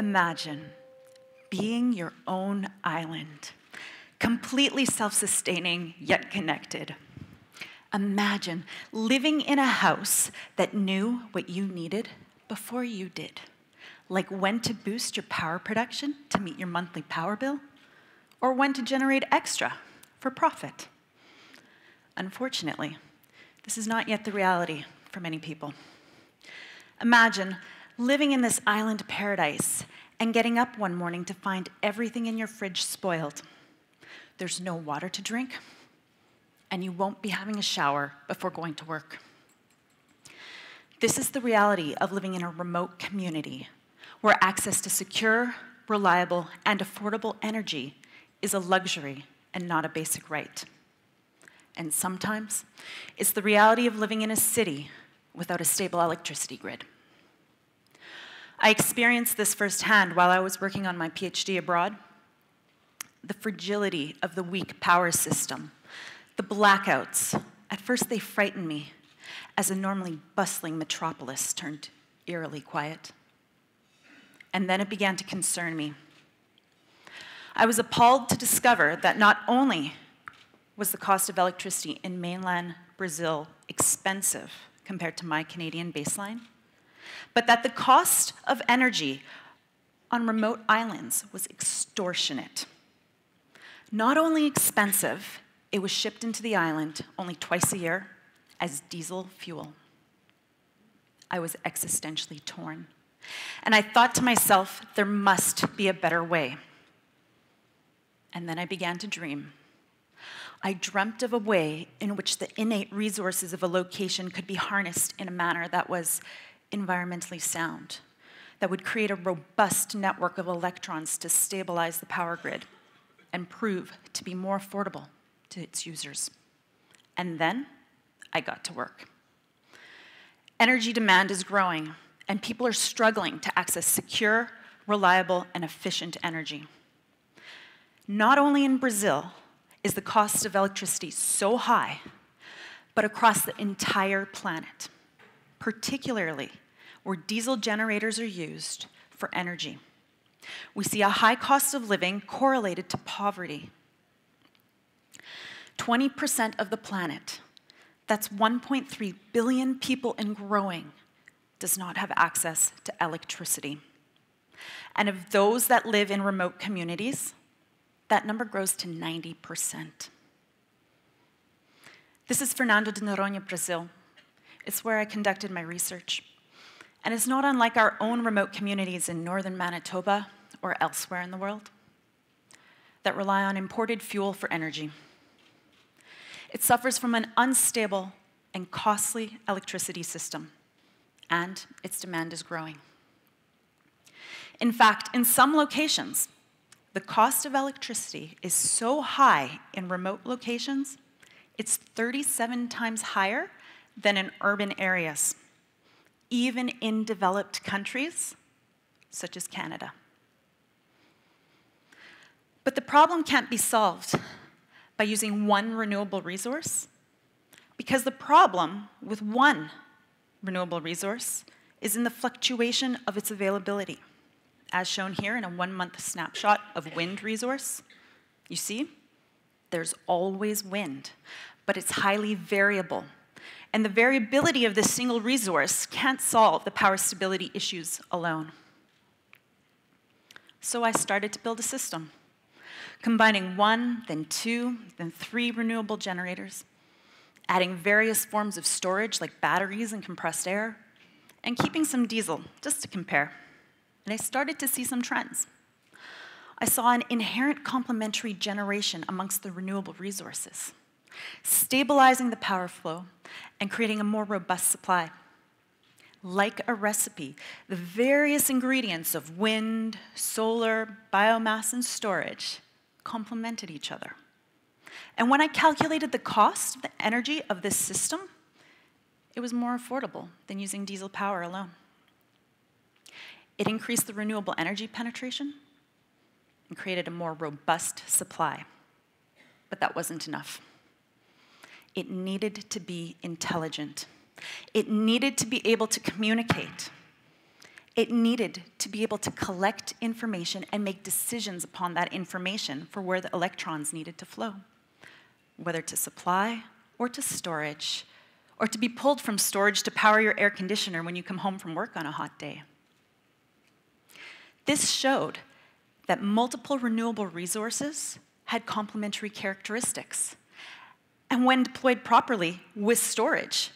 Imagine being your own island, completely self sustaining yet connected. Imagine living in a house that knew what you needed before you did, like when to boost your power production to meet your monthly power bill, or when to generate extra for profit. Unfortunately, this is not yet the reality for many people. Imagine living in this island paradise and getting up one morning to find everything in your fridge spoiled. There's no water to drink, and you won't be having a shower before going to work. This is the reality of living in a remote community where access to secure, reliable, and affordable energy is a luxury and not a basic right. And sometimes it's the reality of living in a city without a stable electricity grid. I experienced this firsthand while I was working on my PhD abroad. The fragility of the weak power system, the blackouts. At first, they frightened me as a normally bustling metropolis turned eerily quiet. And then it began to concern me. I was appalled to discover that not only was the cost of electricity in mainland Brazil expensive compared to my Canadian baseline, but that the cost of energy on remote islands was extortionate. Not only expensive, it was shipped into the island only twice a year as diesel fuel. I was existentially torn. And I thought to myself, there must be a better way. And then I began to dream. I dreamt of a way in which the innate resources of a location could be harnessed in a manner that was environmentally sound, that would create a robust network of electrons to stabilize the power grid and prove to be more affordable to its users. And then I got to work. Energy demand is growing, and people are struggling to access secure, reliable, and efficient energy. Not only in Brazil is the cost of electricity so high, but across the entire planet, particularly where diesel generators are used for energy. We see a high cost of living correlated to poverty. 20% of the planet, that's 1.3 billion people and growing, does not have access to electricity. And of those that live in remote communities, that number grows to 90%. This is Fernando de Noronha, Brazil. It's where I conducted my research. And it's not unlike our own remote communities in northern Manitoba or elsewhere in the world that rely on imported fuel for energy. It suffers from an unstable and costly electricity system, and its demand is growing. In fact, in some locations, the cost of electricity is so high in remote locations, it's 37 times higher than in urban areas even in developed countries such as Canada. But the problem can't be solved by using one renewable resource, because the problem with one renewable resource is in the fluctuation of its availability. As shown here in a one month snapshot of wind resource, you see, there's always wind, but it's highly variable and the variability of this single resource can't solve the power stability issues alone. So I started to build a system, combining one, then two, then three renewable generators, adding various forms of storage like batteries and compressed air, and keeping some diesel just to compare. And I started to see some trends. I saw an inherent complementary generation amongst the renewable resources stabilizing the power flow, and creating a more robust supply. Like a recipe, the various ingredients of wind, solar, biomass, and storage complemented each other. And when I calculated the cost of the energy of this system, it was more affordable than using diesel power alone. It increased the renewable energy penetration and created a more robust supply. But that wasn't enough. It needed to be intelligent. It needed to be able to communicate. It needed to be able to collect information and make decisions upon that information for where the electrons needed to flow, whether to supply or to storage, or to be pulled from storage to power your air conditioner when you come home from work on a hot day. This showed that multiple renewable resources had complementary characteristics. And when deployed properly with storage,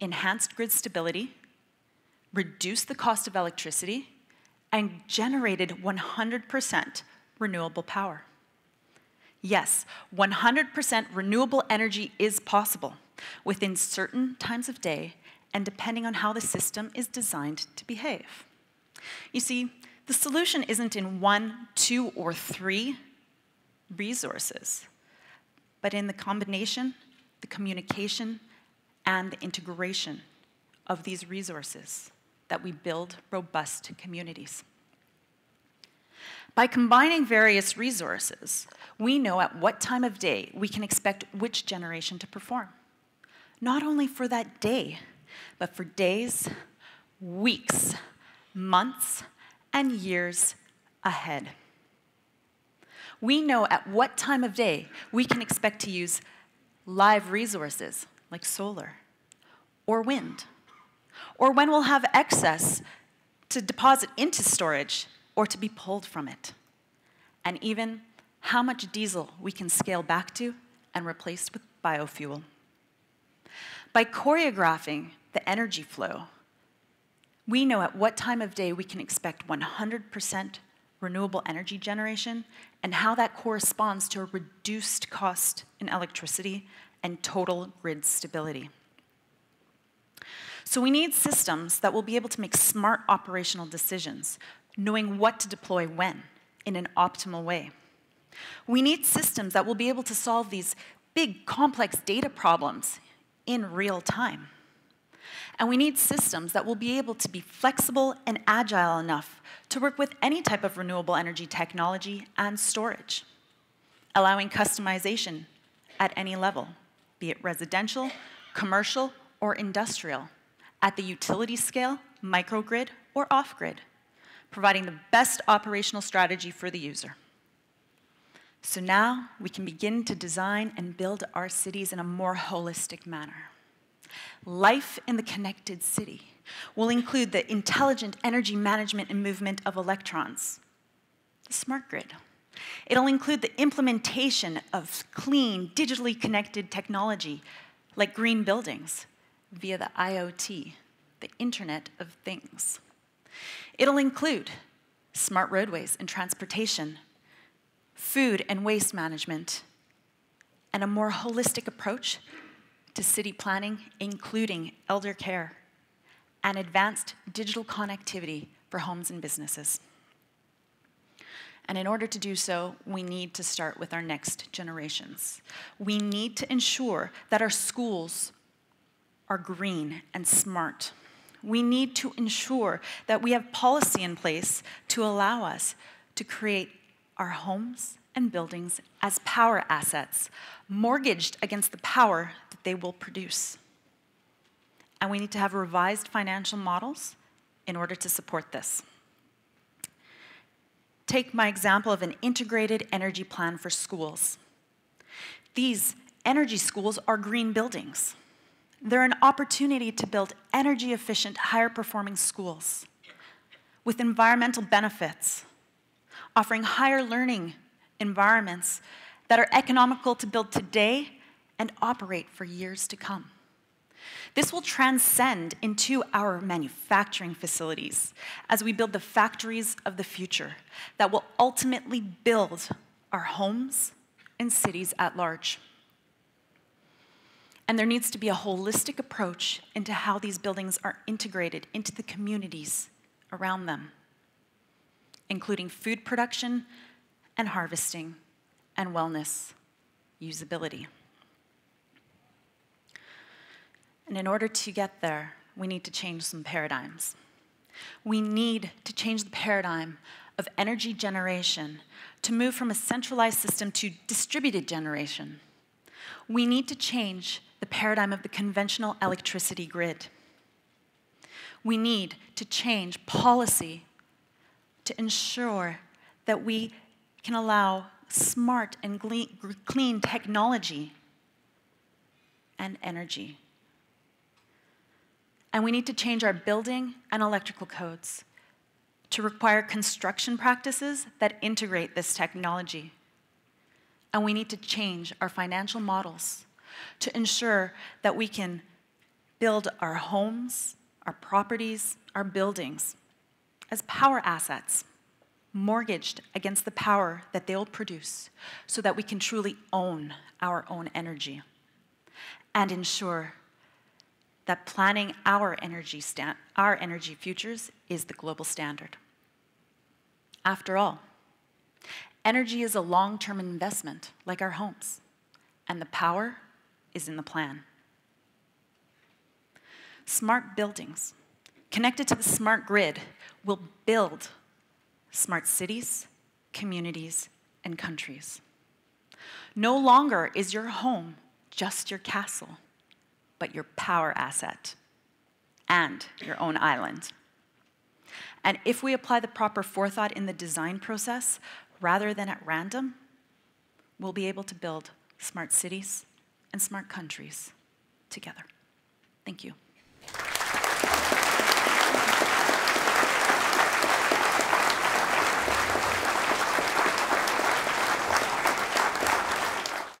enhanced grid stability, reduced the cost of electricity, and generated 100% renewable power. Yes, 100% renewable energy is possible within certain times of day and depending on how the system is designed to behave. You see, the solution isn't in one, two, or three resources, but in the combination, the communication, and the integration of these resources that we build robust communities. By combining various resources, we know at what time of day we can expect which generation to perform. Not only for that day, but for days, weeks, months, and years ahead. We know at what time of day we can expect to use live resources like solar or wind, or when we'll have excess to deposit into storage or to be pulled from it, and even how much diesel we can scale back to and replace with biofuel. By choreographing the energy flow, we know at what time of day we can expect 100% renewable energy generation and how that corresponds to a reduced cost in electricity and total grid stability. So we need systems that will be able to make smart operational decisions, knowing what to deploy when in an optimal way. We need systems that will be able to solve these big, complex data problems in real time. And we need systems that will be able to be flexible and agile enough to work with any type of renewable energy technology and storage, allowing customization at any level, be it residential, commercial, or industrial, at the utility scale, microgrid, or off-grid, providing the best operational strategy for the user. So now we can begin to design and build our cities in a more holistic manner. Life in the connected city will include the intelligent energy management and movement of electrons, the smart grid. It'll include the implementation of clean, digitally connected technology like green buildings via the IoT, the Internet of Things. It'll include smart roadways and transportation, food and waste management, and a more holistic approach to city planning, including elder care and advanced digital connectivity for homes and businesses. And in order to do so, we need to start with our next generations. We need to ensure that our schools are green and smart. We need to ensure that we have policy in place to allow us to create our homes and buildings as power assets, mortgaged against the power that they will produce. And we need to have revised financial models in order to support this. Take my example of an integrated energy plan for schools. These energy schools are green buildings. They're an opportunity to build energy efficient, higher performing schools with environmental benefits, offering higher learning environments that are economical to build today and operate for years to come. This will transcend into our manufacturing facilities as we build the factories of the future that will ultimately build our homes and cities at large. And there needs to be a holistic approach into how these buildings are integrated into the communities around them, including food production and harvesting and wellness usability. And in order to get there, we need to change some paradigms. We need to change the paradigm of energy generation to move from a centralized system to distributed generation. We need to change the paradigm of the conventional electricity grid. We need to change policy to ensure that we can allow smart and clean technology and energy. And we need to change our building and electrical codes to require construction practices that integrate this technology. And we need to change our financial models to ensure that we can build our homes, our properties, our buildings as power assets, mortgaged against the power that they'll produce, so that we can truly own our own energy and ensure that planning our energy, our energy futures is the global standard. After all, energy is a long term investment, like our homes, and the power is in the plan. Smart buildings connected to the smart grid will build smart cities, communities, and countries. No longer is your home just your castle, but your power asset and your own island. And if we apply the proper forethought in the design process rather than at random, we'll be able to build smart cities and smart countries together. Thank you.